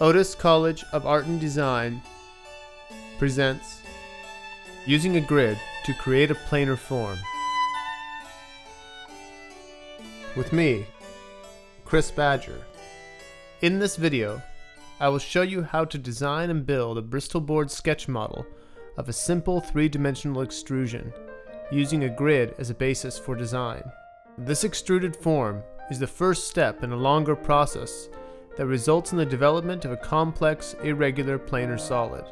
Otis College of Art and Design presents Using a Grid to Create a Planar Form. With me, Chris Badger. In this video, I will show you how to design and build a Bristol board sketch model of a simple three-dimensional extrusion using a grid as a basis for design. This extruded form is the first step in a longer process that results in the development of a complex, irregular planar solid.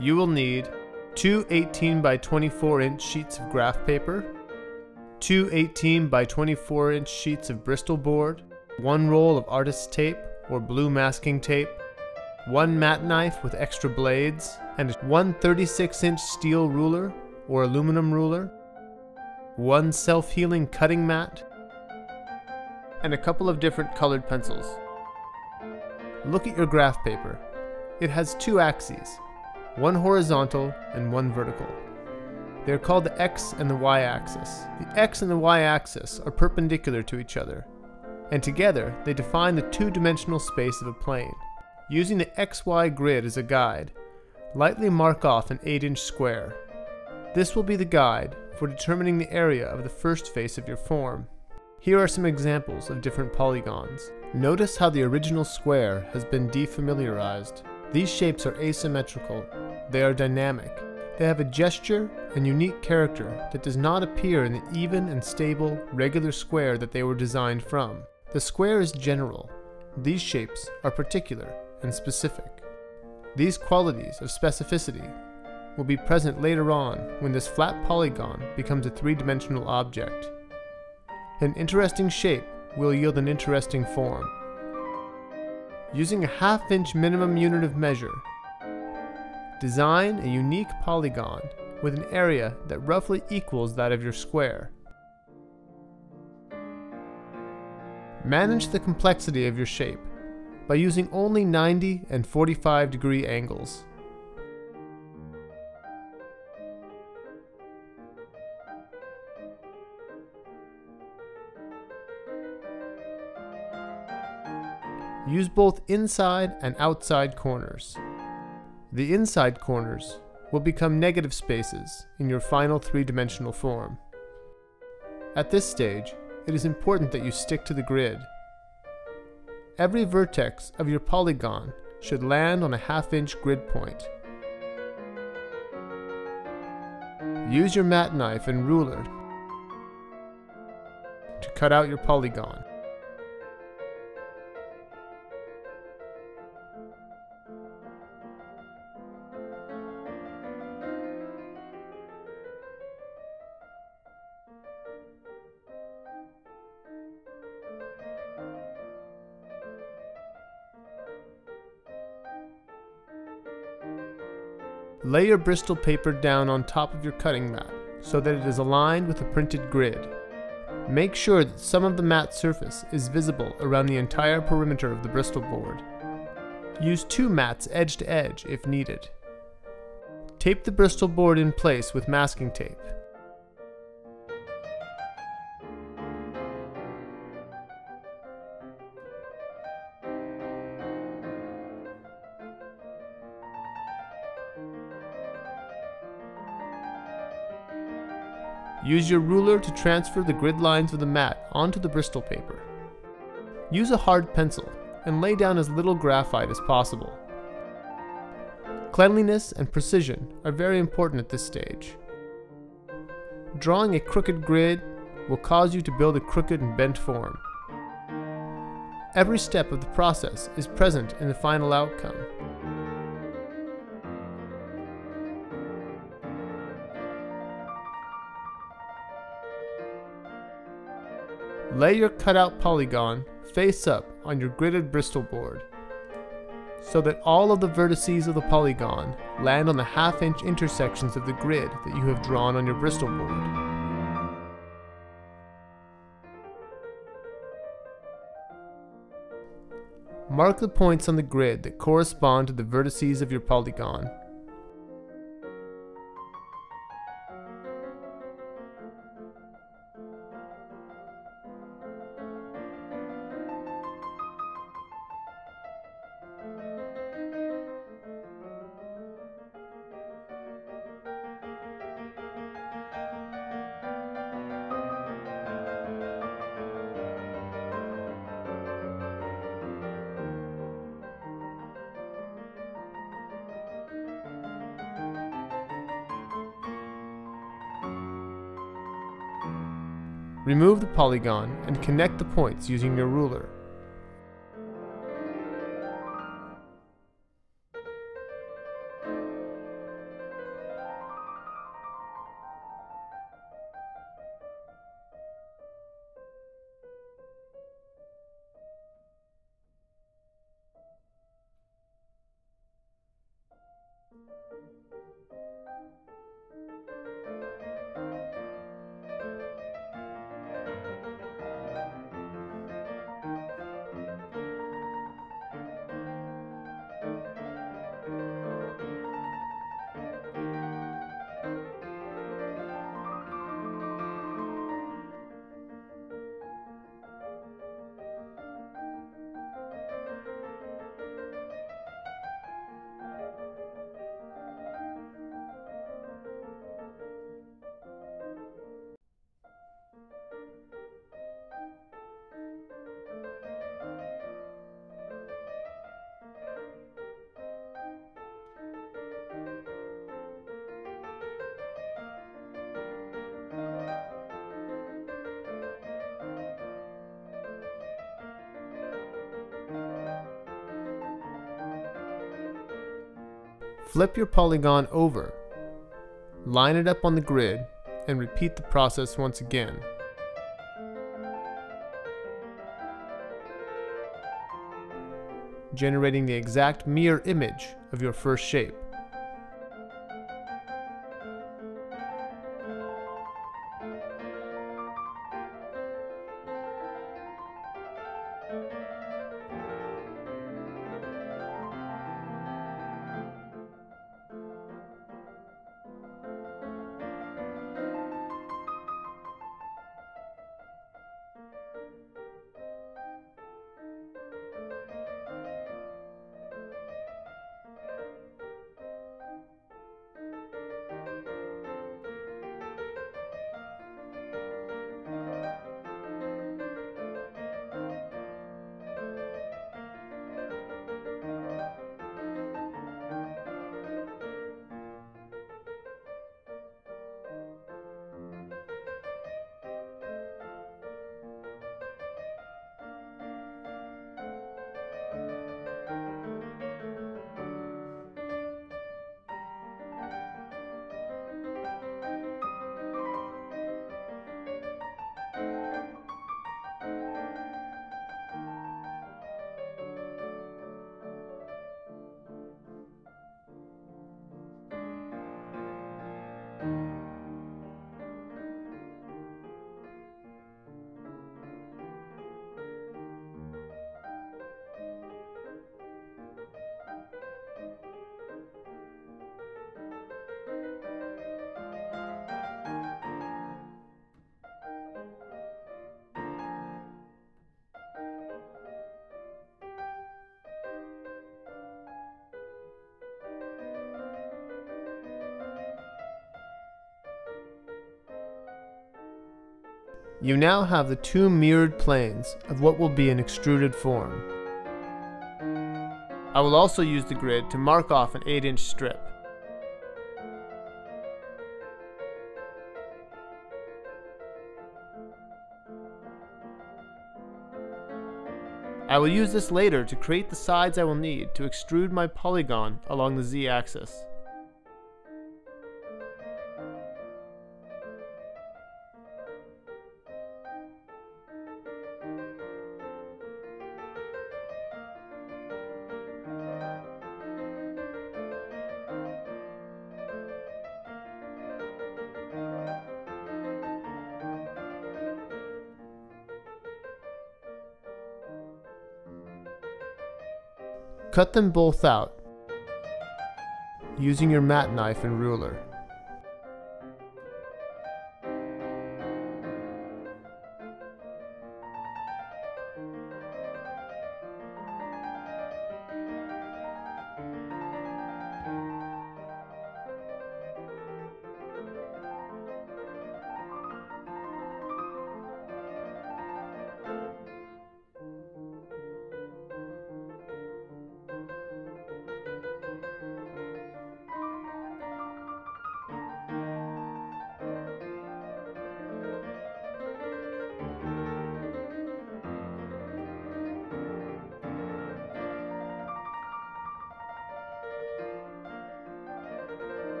You will need two 18 by 24 inch sheets of graph paper, two 18 by 24 inch sheets of Bristol board, one roll of artist's tape or blue masking tape, one mat knife with extra blades, and one 36 inch steel ruler or aluminum ruler, one self-healing cutting mat, and a couple of different colored pencils. Look at your graph paper. It has two axes, one horizontal and one vertical. They are called the x and the y axis. The x and the y axis are perpendicular to each other, and together they define the two-dimensional space of a plane. Using the xy grid as a guide, lightly mark off an 8-inch square. This will be the guide for determining the area of the first face of your form. Here are some examples of different polygons. Notice how the original square has been defamiliarized. These shapes are asymmetrical. They are dynamic. They have a gesture and unique character that does not appear in the even and stable, regular square that they were designed from. The square is general. These shapes are particular and specific. These qualities of specificity will be present later on when this flat polygon becomes a three-dimensional object. An interesting shape will yield an interesting form. Using a half-inch minimum unit of measure, design a unique polygon with an area that roughly equals that of your square. Manage the complexity of your shape by using only 90 and 45 degree angles. Use both inside and outside corners. The inside corners will become negative spaces in your final three-dimensional form. At this stage, it is important that you stick to the grid. Every vertex of your polygon should land on a half-inch grid point. Use your mat knife and ruler to cut out your polygon. Lay your Bristol paper down on top of your cutting mat so that it is aligned with the printed grid. Make sure that some of the mat surface is visible around the entire perimeter of the Bristol board. Use two mats edge to edge if needed. Tape the Bristol board in place with masking tape. Use your ruler to transfer the grid lines of the mat onto the Bristol paper. Use a hard pencil and lay down as little graphite as possible. Cleanliness and precision are very important at this stage. Drawing a crooked grid will cause you to build a crooked and bent form. Every step of the process is present in the final outcome. Lay your cutout polygon face up on your gridded Bristol board so that all of the vertices of the polygon land on the half inch intersections of the grid that you have drawn on your Bristol board. Mark the points on the grid that correspond to the vertices of your polygon Remove the polygon and connect the points using your ruler. Flip your polygon over, line it up on the grid, and repeat the process once again. generating the exact mirror image of your first shape. You now have the two mirrored planes of what will be an extruded form. I will also use the grid to mark off an 8 inch strip. I will use this later to create the sides I will need to extrude my polygon along the z-axis. Cut them both out using your mat knife and ruler.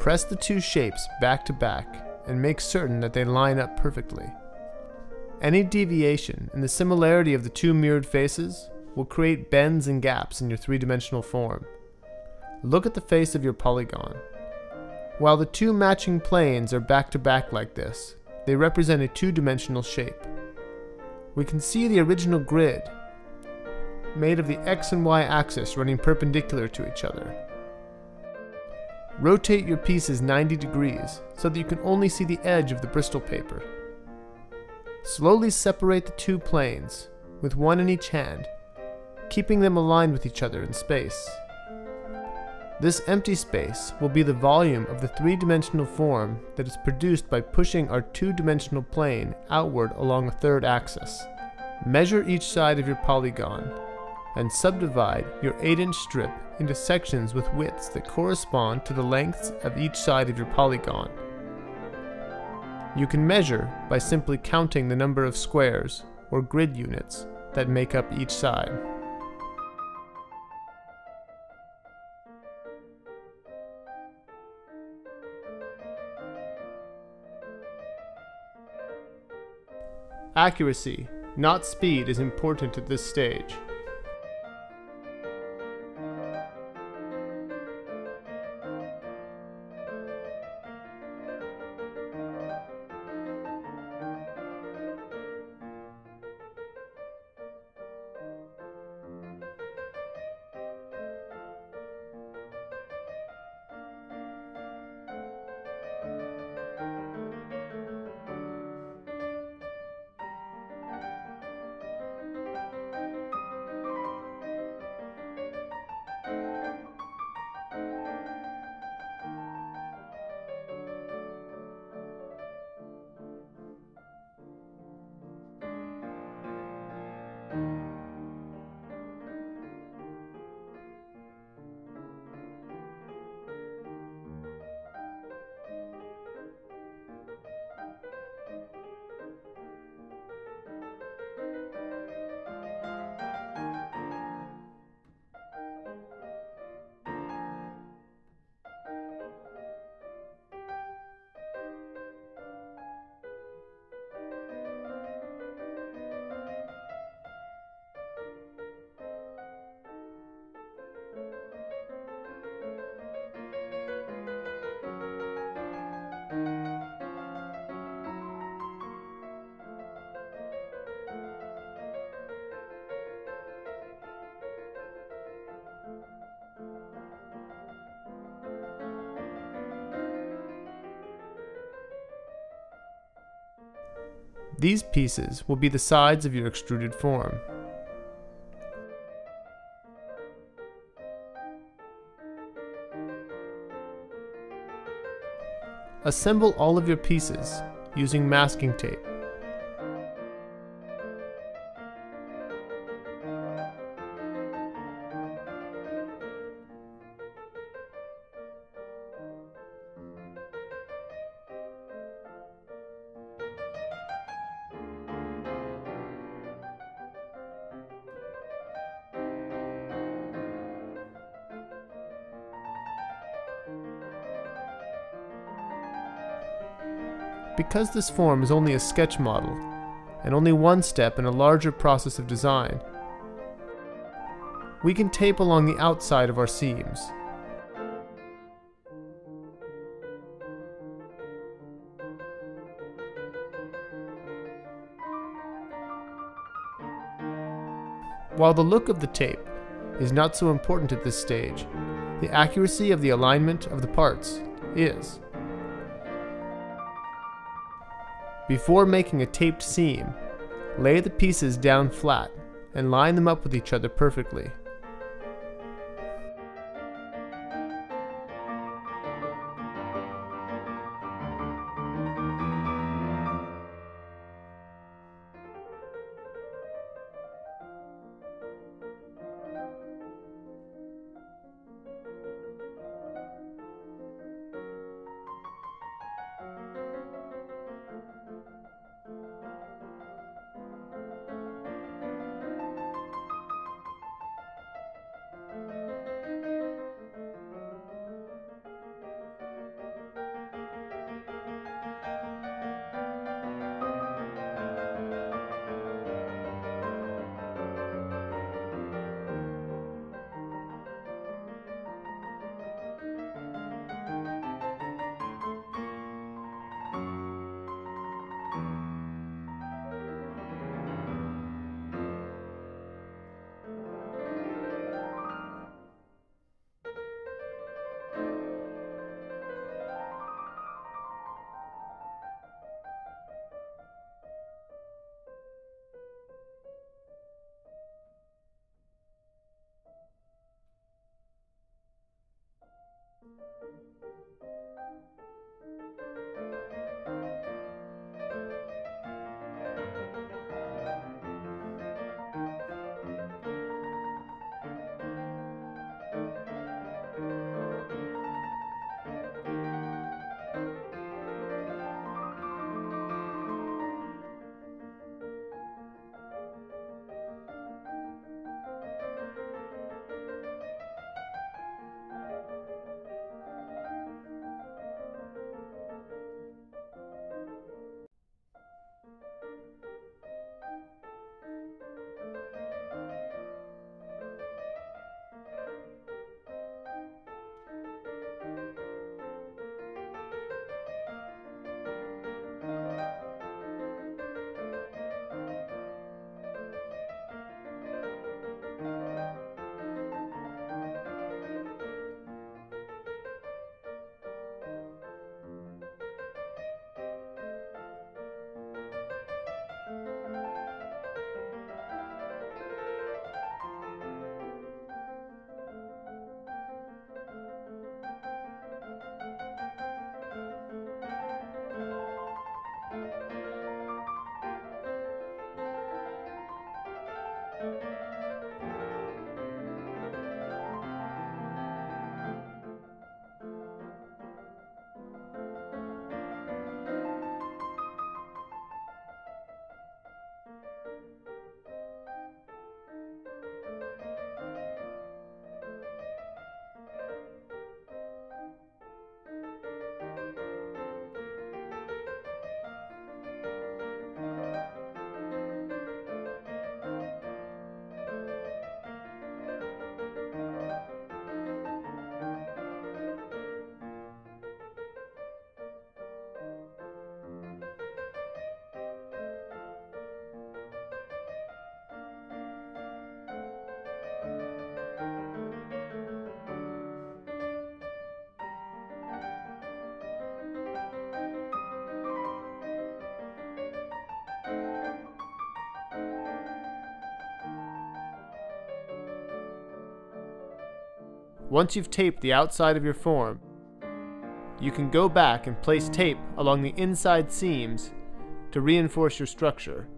Press the two shapes back to back and make certain that they line up perfectly. Any deviation in the similarity of the two mirrored faces will create bends and gaps in your three-dimensional form. Look at the face of your polygon. While the two matching planes are back to back like this, they represent a two-dimensional shape. We can see the original grid made of the x and y axis running perpendicular to each other. Rotate your pieces 90 degrees so that you can only see the edge of the Bristol paper. Slowly separate the two planes, with one in each hand, keeping them aligned with each other in space. This empty space will be the volume of the three-dimensional form that is produced by pushing our two-dimensional plane outward along a third axis. Measure each side of your polygon and subdivide your 8-inch strip into sections with widths that correspond to the lengths of each side of your polygon. You can measure by simply counting the number of squares, or grid units, that make up each side. Accuracy, not speed, is important at this stage. These pieces will be the sides of your extruded form. Assemble all of your pieces using masking tape. Because this form is only a sketch model, and only one step in a larger process of design, we can tape along the outside of our seams. While the look of the tape is not so important at this stage, the accuracy of the alignment of the parts is. Before making a taped seam, lay the pieces down flat and line them up with each other perfectly. Once you've taped the outside of your form, you can go back and place tape along the inside seams to reinforce your structure.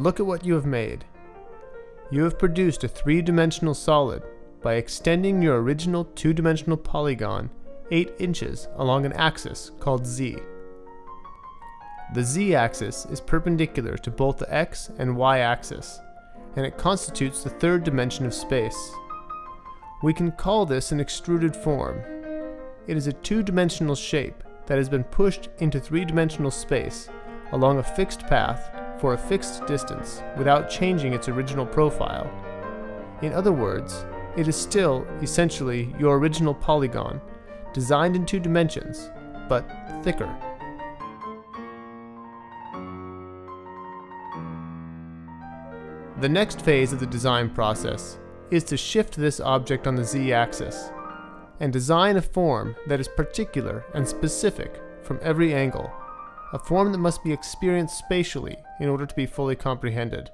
Look at what you have made. You have produced a three-dimensional solid by extending your original two-dimensional polygon 8 inches along an axis called z. The z-axis is perpendicular to both the x and y-axis, and it constitutes the third dimension of space. We can call this an extruded form. It is a two-dimensional shape that has been pushed into three-dimensional space along a fixed path for a fixed distance without changing its original profile. In other words, it is still, essentially, your original polygon, designed in two dimensions, but thicker. The next phase of the design process is to shift this object on the z-axis and design a form that is particular and specific from every angle a form that must be experienced spatially in order to be fully comprehended.